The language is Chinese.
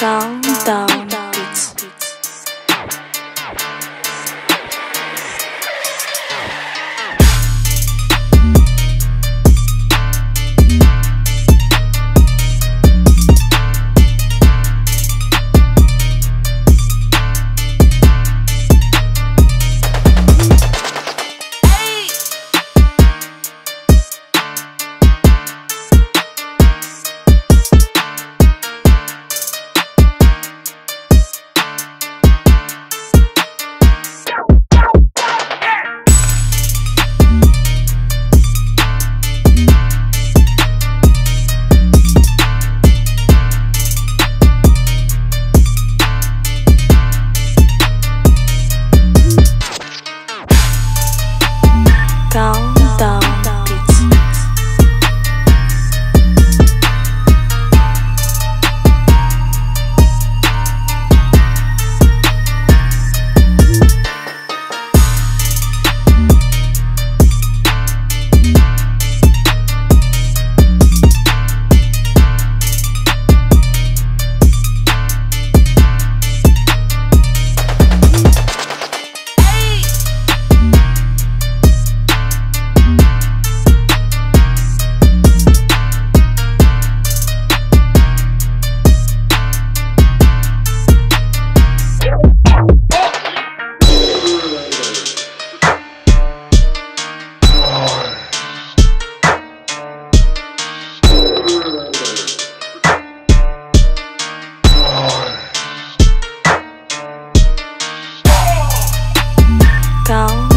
等等 down 刀